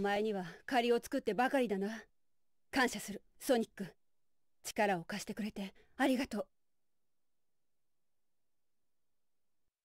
お前には借りを作ってばかりだな。感謝するソニック。力を貸してくれてありがとう。